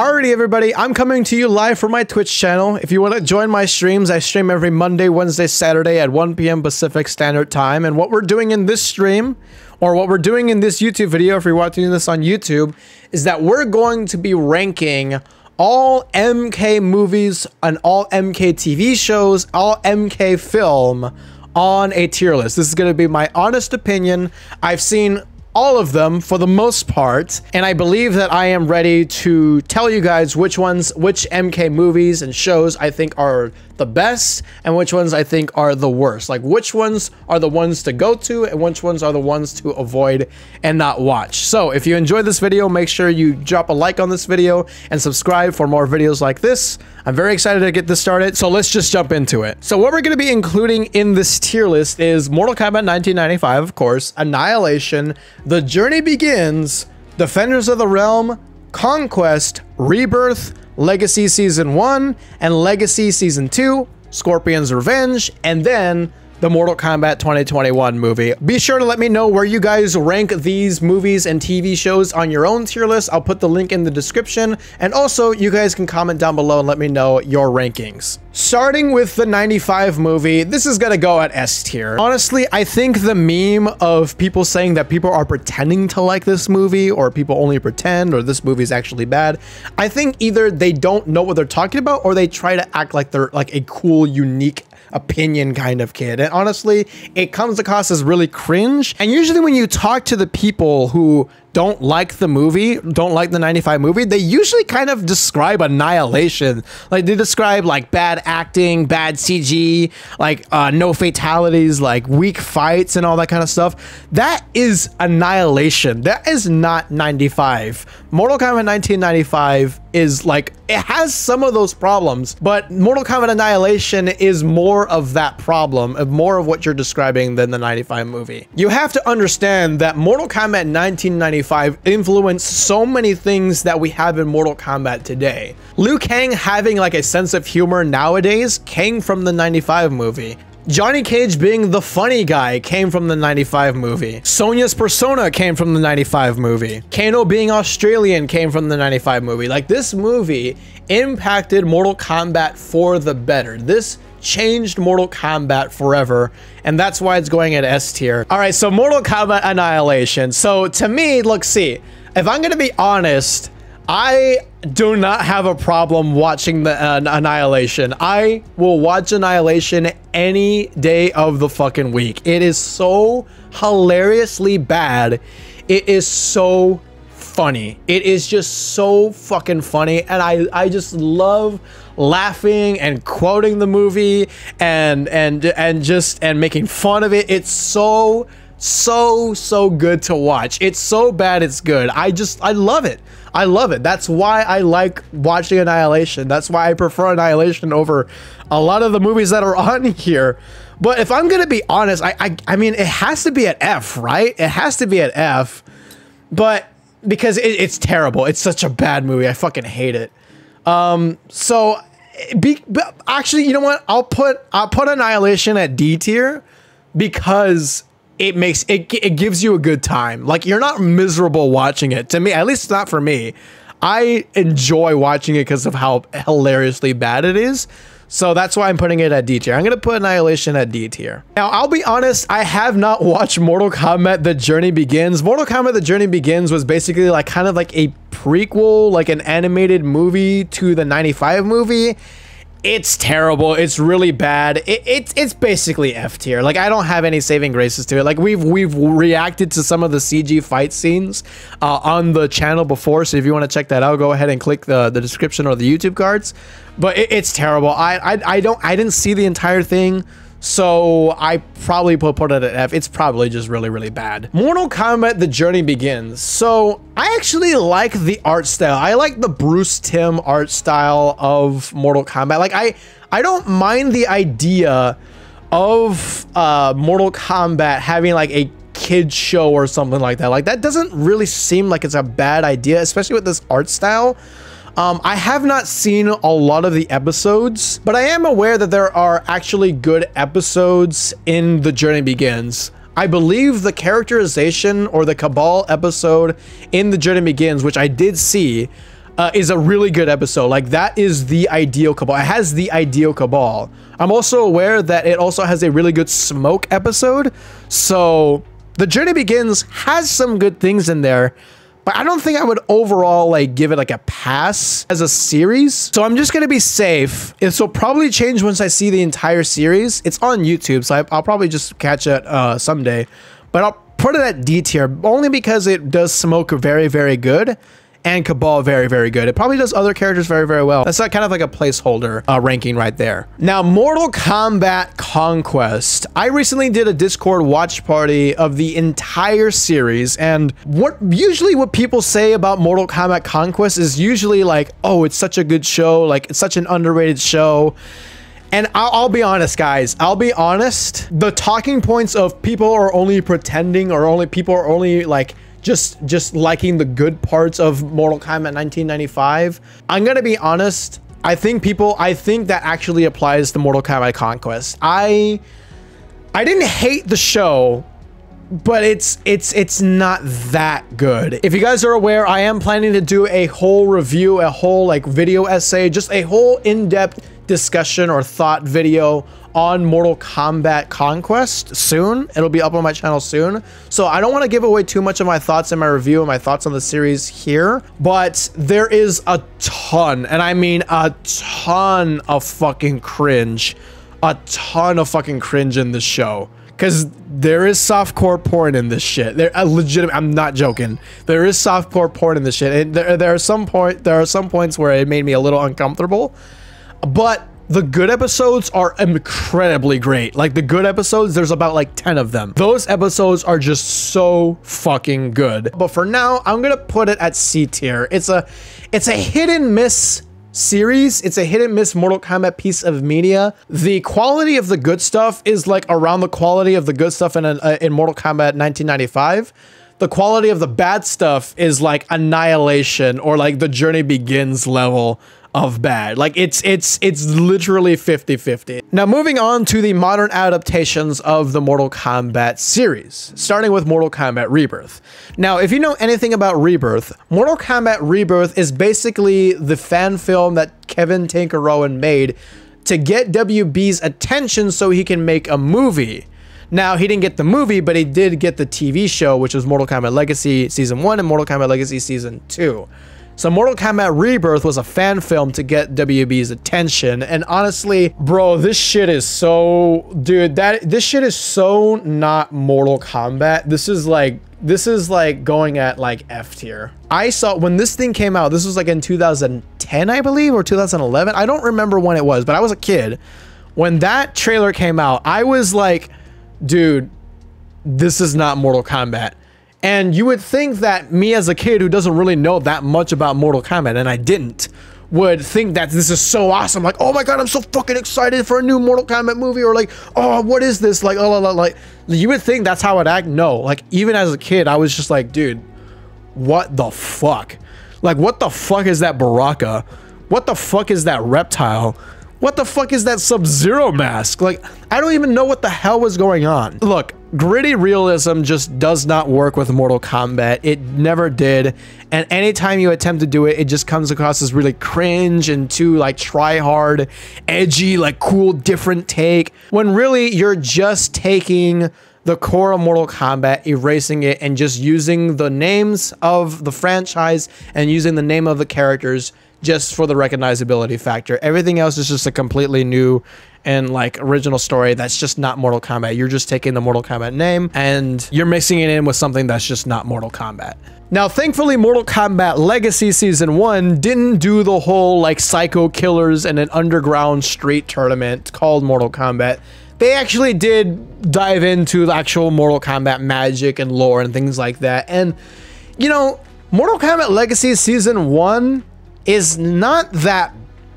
Alrighty, everybody, I'm coming to you live from my Twitch channel. If you want to join my streams, I stream every Monday, Wednesday, Saturday at 1 p.m. Pacific Standard Time. And what we're doing in this stream, or what we're doing in this YouTube video, if you're watching this on YouTube, is that we're going to be ranking all MK movies and all MK TV shows, all MK film on a tier list. This is going to be my honest opinion. I've seen all of them for the most part, and I believe that I am ready to tell you guys which ones, which MK movies and shows I think are the best and which ones I think are the worst. Like which ones are the ones to go to and which ones are the ones to avoid and not watch. So if you enjoyed this video, make sure you drop a like on this video and subscribe for more videos like this. I'm very excited to get this started, so let's just jump into it. So what we're going to be including in this tier list is Mortal Kombat 1995, of course, Annihilation, The Journey Begins, Defenders of the Realm, Conquest, Rebirth, Legacy Season 1, and Legacy Season 2, Scorpion's Revenge, and then the Mortal Kombat 2021 movie. Be sure to let me know where you guys rank these movies and TV shows on your own tier list. I'll put the link in the description. And also, you guys can comment down below and let me know your rankings. Starting with the 95 movie, this is gonna go at S tier. Honestly, I think the meme of people saying that people are pretending to like this movie or people only pretend or this movie is actually bad, I think either they don't know what they're talking about or they try to act like they're like a cool, unique opinion kind of kid. And honestly, it comes across as really cringe. And usually when you talk to the people who don't like the movie, don't like the 95 movie, they usually kind of describe annihilation. Like they describe like bad acting, bad CG, like uh, no fatalities, like weak fights and all that kind of stuff. That is annihilation. That is not 95. Mortal Kombat 1995 is like, it has some of those problems, but Mortal Kombat Annihilation is more of that problem, of more of what you're describing than the 95 movie. You have to understand that Mortal Kombat 1995 influenced so many things that we have in Mortal Kombat today. Liu Kang having like a sense of humor nowadays came from the 95 movie. Johnny Cage being the funny guy came from the 95 movie. Sonya's persona came from the 95 movie. Kano being Australian came from the 95 movie. Like this movie impacted Mortal Kombat for the better. This changed Mortal Kombat forever, and that's why it's going at S tier. All right, so Mortal Kombat Annihilation. So to me, look, see, if I'm gonna be honest, I do not have a problem watching the uh, Annihilation. I will watch Annihilation any day of the fucking week. It is so hilariously bad. It is so funny. It is just so fucking funny and I I just love laughing and quoting the movie and and and just and making fun of it. It's so so so good to watch. It's so bad it's good. I just I love it. I love it. That's why I like watching Annihilation. That's why I prefer Annihilation over a lot of the movies that are on here. But if I'm gonna be honest, I I, I mean it has to be at F, right? It has to be at F. But because it, it's terrible. It's such a bad movie. I fucking hate it. Um, so be, actually, you know what? I'll put I'll put Annihilation at D tier because it makes it it gives you a good time. Like you're not miserable watching it. To me, at least not for me. I enjoy watching it because of how hilariously bad it is. So that's why I'm putting it at D tier. I'm going to put Annihilation at D tier. Now, I'll be honest, I have not watched Mortal Kombat The Journey Begins. Mortal Kombat The Journey Begins was basically like kind of like a prequel, like an animated movie to the 95 movie. It's terrible. It's really bad. It, it, it's basically F tier. Like I don't have any saving graces to it. Like we've we've reacted to some of the CG fight scenes uh, on the channel before. So if you want to check that out, go ahead and click the the description or the YouTube cards. But it, it's terrible. I, I I don't I didn't see the entire thing. So I probably put, it at F. It's probably just really, really bad. Mortal Kombat The Journey Begins. So I actually like the art style. I like the Bruce Timm art style of Mortal Kombat. Like I, I don't mind the idea of uh, Mortal Kombat having like a kid show or something like that. Like that doesn't really seem like it's a bad idea, especially with this art style. Um, I have not seen a lot of the episodes, but I am aware that there are actually good episodes in The Journey Begins. I believe the characterization or the Cabal episode in The Journey Begins, which I did see, uh, is a really good episode. Like that is the ideal cabal. It has the ideal cabal. I'm also aware that it also has a really good smoke episode. So the journey begins has some good things in there. But I don't think I would overall like give it like a pass as a series. So I'm just gonna be safe. This will probably change once I see the entire series. It's on YouTube, so I, will probably just catch it uh, someday. But I'll put it at D tier only because it does smoke very, very good and Cabal very, very good. It probably does other characters very, very well. That's like kind of like a placeholder uh, ranking right there. Now, Mortal Kombat Conquest. I recently did a Discord watch party of the entire series, and what usually what people say about Mortal Kombat Conquest is usually like, oh, it's such a good show, like it's such an underrated show. And I'll, I'll, be honest, guys. I'll be honest. The talking points of people are only pretending or only people are only like just just liking the good parts of Mortal Kombat 1995. I'm gonna be honest. I think people. I think that actually applies to Mortal Kombat Conquest. I I didn't hate the show, but it's it's it's not that good. If you guys are aware, I am planning to do a whole review, a whole like video essay, just a whole in-depth discussion or thought video on Mortal Kombat Conquest soon. It'll be up on my channel soon. So I don't want to give away too much of my thoughts in my review and my thoughts on the series here, but there is a ton, and I mean a ton of fucking cringe, a ton of fucking cringe in this show. Because there is softcore porn in this shit. There, uh, legitimate. I'm not joking. There is softcore porn in this shit. And there, there are some point. There are some points where it made me a little uncomfortable. But the good episodes are incredibly great. Like the good episodes, there's about like 10 of them. Those episodes are just so fucking good. But for now, I'm gonna put it at C tier. It's a it's a hit and miss series. It's a hit and miss Mortal Kombat piece of media. The quality of the good stuff is like around the quality of the good stuff in, uh, in Mortal Kombat 1995 the quality of the bad stuff is like annihilation or like the journey begins level of bad. Like it's it's it's literally 50-50. Now moving on to the modern adaptations of the Mortal Kombat series, starting with Mortal Kombat Rebirth. Now, if you know anything about Rebirth, Mortal Kombat Rebirth is basically the fan film that Kevin Tancharoen made to get WB's attention so he can make a movie. Now, he didn't get the movie, but he did get the TV show, which was Mortal Kombat Legacy Season 1 and Mortal Kombat Legacy Season 2. So Mortal Kombat Rebirth was a fan film to get WB's attention. And honestly, bro, this shit is so dude, that this shit is so not Mortal Kombat. This is like this is like going at like F tier. I saw when this thing came out, this was like in 2010, I believe, or 2011. I don't remember when it was, but I was a kid. When that trailer came out, I was like, dude, this is not Mortal Kombat. And you would think that me as a kid who doesn't really know that much about Mortal Kombat, and I didn't, would think that this is so awesome. Like, oh my god, I'm so fucking excited for a new Mortal Kombat movie, or like, oh, what is this? Like, oh, like, you would think that's how it act. No, like, even as a kid, I was just like, dude, what the fuck? Like, what the fuck is that Baraka? What the fuck is that reptile? What the fuck is that Sub-Zero mask? Like, I don't even know what the hell was going on. Look, gritty realism just does not work with Mortal Kombat. It never did. And anytime you attempt to do it, it just comes across as really cringe and too like try hard, edgy, like cool, different take. When really you're just taking the core of Mortal Kombat, erasing it, and just using the names of the franchise and using the name of the characters just for the recognizability factor. Everything else is just a completely new and like original story that's just not Mortal Kombat. You're just taking the Mortal Kombat name and you're mixing it in with something that's just not Mortal Kombat. Now, thankfully, Mortal Kombat Legacy Season 1 didn't do the whole like psycho killers and an underground street tournament called Mortal Kombat. They actually did dive into the actual Mortal Kombat magic and lore and things like that. And, you know, Mortal Kombat Legacy Season 1 is not that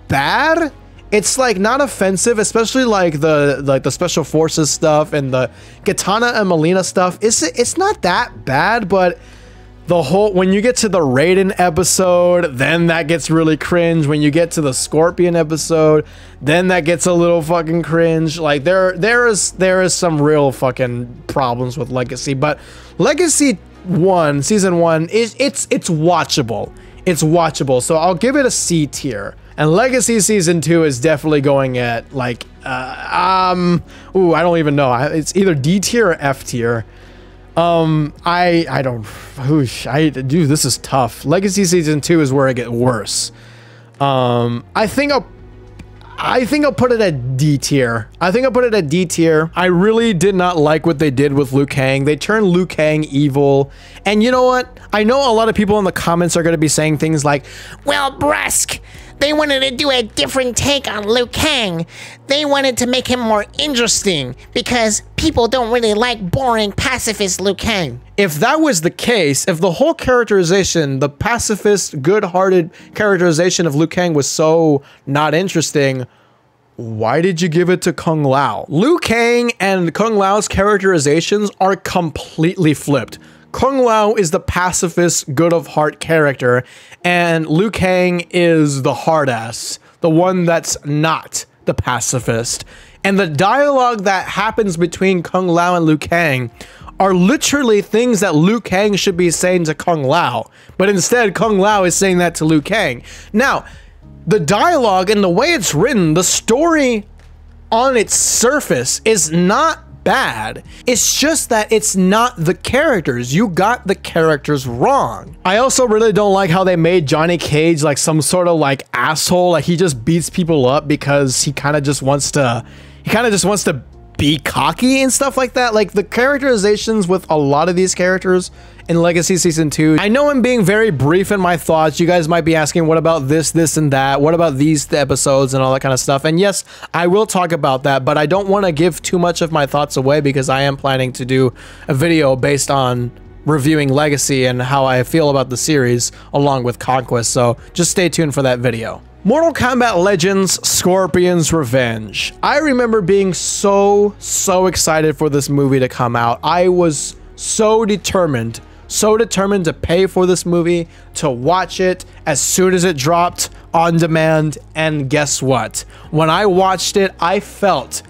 bad. It's like not offensive, especially like the like the special forces stuff and the Kitana and Mileena stuff. It's it's not that bad, but the whole when you get to the Raiden episode, then that gets really cringe. When you get to the Scorpion episode, then that gets a little fucking cringe. Like there there is there is some real fucking problems with Legacy, but Legacy 1, season 1 is it's it's watchable it's watchable. So I'll give it a C tier. And Legacy Season 2 is definitely going at like, uh, um, ooh, I don't even know. It's either D tier or F tier. Um, I, I don't, whoosh, I, dude, this is tough. Legacy Season 2 is where I get worse. Um, I think I'll I think I'll put it at D tier. I think I'll put it at D tier. I really did not like what they did with Liu Kang. They turned Liu Kang evil. And you know what? I know a lot of people in the comments are going to be saying things like, Well, Brusk, they wanted to do a different take on Liu Kang. They wanted to make him more interesting because people don't really like boring pacifist Liu Kang. If that was the case, if the whole characterization, the pacifist, good-hearted characterization of Liu Kang was so not interesting, why did you give it to Kung Lao? Liu Kang and Kung Lao's characterizations are completely flipped. Kung Lao is the pacifist, good of heart character, and Liu Kang is the hard ass, the one that's not the pacifist. And the dialogue that happens between Kung Lao and Liu Kang are literally things that Liu Kang should be saying to Kung Lao, but instead Kung Lao is saying that to Liu Kang. Now, the dialogue and the way it's written, the story on its surface is not bad. It's just that it's not the characters. You got the characters wrong. I also really don't like how they made Johnny Cage like some sort of like asshole. Like he just beats people up because he kind of just wants to, he kind of just wants to be cocky and stuff like that. Like the characterizations with a lot of these characters in Legacy Season 2. I know I'm being very brief in my thoughts. You guys might be asking, what about this, this, and that? What about these episodes and all that kind of stuff? And yes, I will talk about that, but I don't want to give too much of my thoughts away because I am planning to do a video based on reviewing Legacy and how I feel about the series along with Conquest, so just stay tuned for that video. Mortal Kombat Legends Scorpion's Revenge. I remember being so, so excited for this movie to come out. I was so determined so determined to pay for this movie, to watch it as soon as it dropped on demand. And guess what? When I watched it, I felt,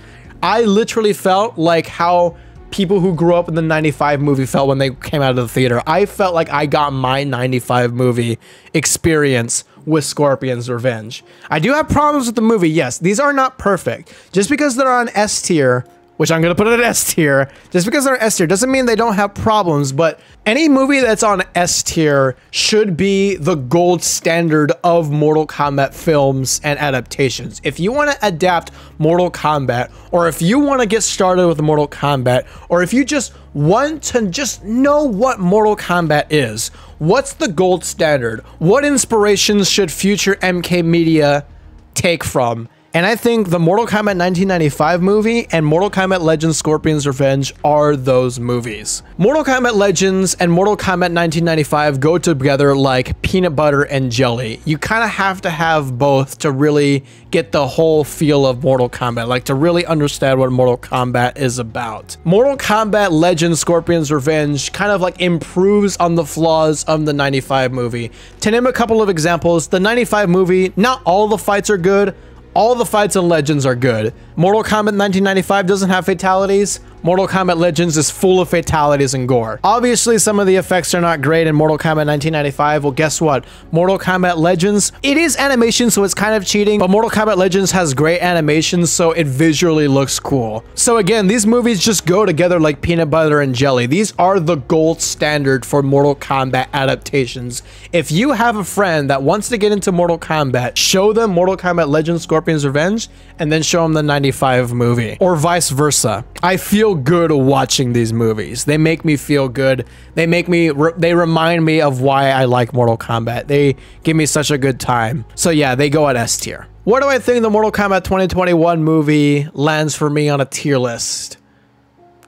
I literally felt like how people who grew up in the 95 movie felt when they came out of the theater. I felt like I got my 95 movie experience with Scorpion's Revenge. I do have problems with the movie, yes. These are not perfect. Just because they're on S tier which I'm gonna put it at S tier. Just because they're S tier doesn't mean they don't have problems, but any movie that's on S tier should be the gold standard of Mortal Kombat films and adaptations. If you want to adapt Mortal Kombat, or if you want to get started with Mortal Kombat, or if you just want to just know what Mortal Kombat is, what's the gold standard? What inspirations should future MK Media take from? And I think the Mortal Kombat 1995 movie and Mortal Kombat Legends Scorpion's Revenge are those movies. Mortal Kombat Legends and Mortal Kombat 1995 go together like peanut butter and jelly. You kind of have to have both to really get the whole feel of Mortal Kombat, like to really understand what Mortal Kombat is about. Mortal Kombat Legends Scorpion's Revenge kind of like improves on the flaws of the 95 movie. To name a couple of examples, the 95 movie, not all the fights are good, all the fights in Legends are good. Mortal Kombat 1995 doesn't have fatalities. Mortal Kombat Legends is full of fatalities and gore. Obviously, some of the effects are not great in Mortal Kombat 1995. Well, guess what? Mortal Kombat Legends, it is animation, so it's kind of cheating, but Mortal Kombat Legends has great animations, so it visually looks cool. So again, these movies just go together like peanut butter and jelly. These are the gold standard for Mortal Kombat adaptations. If you have a friend that wants to get into Mortal Kombat, show them Mortal Kombat Legends Scorpion's Revenge, and then show them the 95 movie, or vice versa. I feel good watching these movies. They make me feel good. They make me, re they remind me of why I like Mortal Kombat. They give me such a good time. So yeah, they go at S tier. What do I think the Mortal Kombat 2021 movie lands for me on a tier list?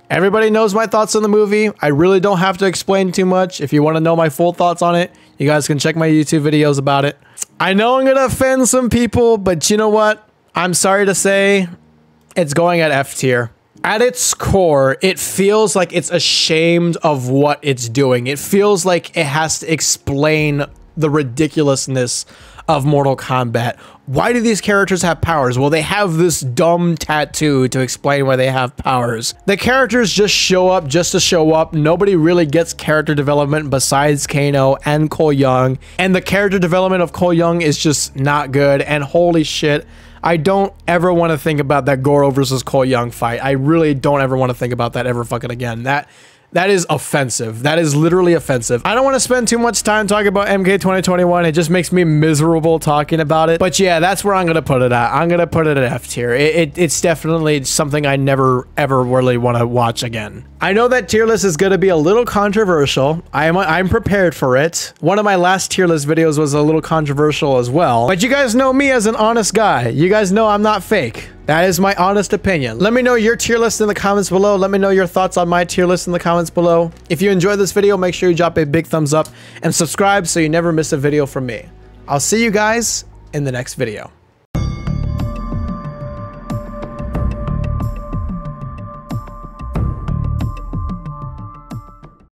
Everybody knows my thoughts on the movie. I really don't have to explain too much. If you want to know my full thoughts on it, you guys can check my YouTube videos about it. I know I'm going to offend some people, but you know what? I'm sorry to say it's going at F tier at its core, it feels like it's ashamed of what it's doing. It feels like it has to explain the ridiculousness of Mortal Kombat. Why do these characters have powers? Well, they have this dumb tattoo to explain why they have powers. The characters just show up just to show up. Nobody really gets character development besides Kano and Cole Young. And the character development of Cole Young is just not good. And holy shit, I don't ever want to think about that Goro versus Cole Young fight. I really don't ever want to think about that ever fucking again. That that is offensive. That is literally offensive. I don't want to spend too much time talking about MK 2021. It just makes me miserable talking about it. But yeah, that's where I'm going to put it at. I'm going to put it at F tier. It, it, it's definitely something I never, ever really want to watch again. I know that tier list is going to be a little controversial. I'm, I'm prepared for it. One of my last tier list videos was a little controversial as well. But you guys know me as an honest guy. You guys know I'm not fake. That is my honest opinion. Let me know your tier list in the comments below. Let me know your thoughts on my tier list in the comments below. If you enjoyed this video, make sure you drop a big thumbs up and subscribe so you never miss a video from me. I'll see you guys in the next video.